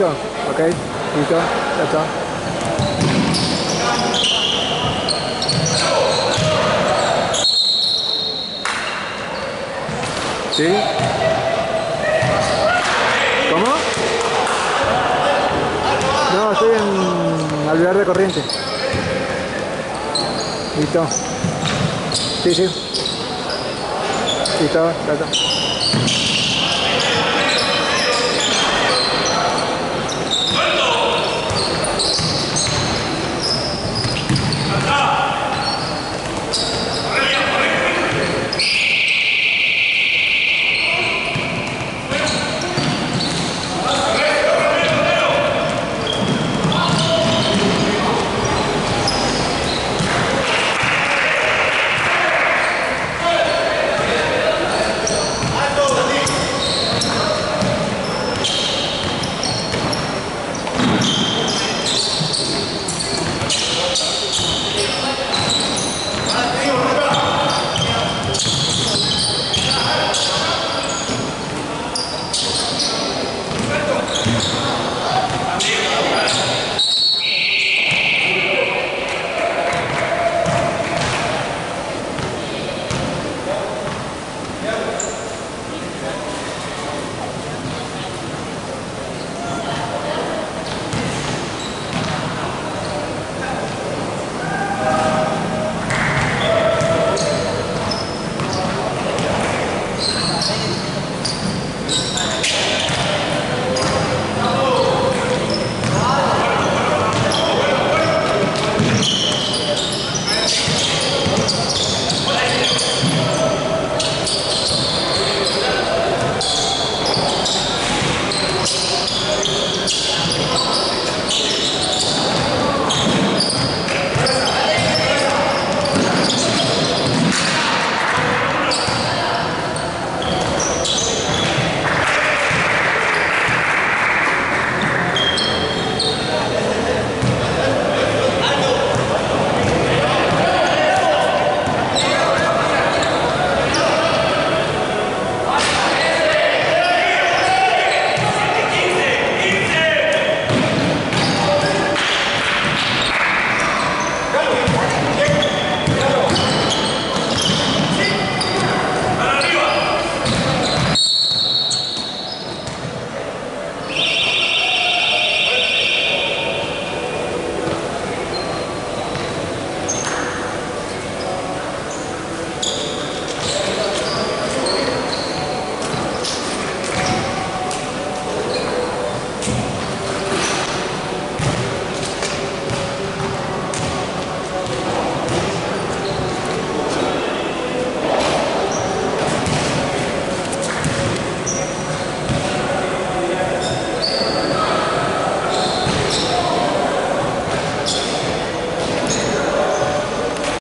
listo. Ok, listo. Ya está. ¿Sí? ¿Cómo? No, estoy en Alvear de Corriente. Listo. Sí, sí. Listo, ya está.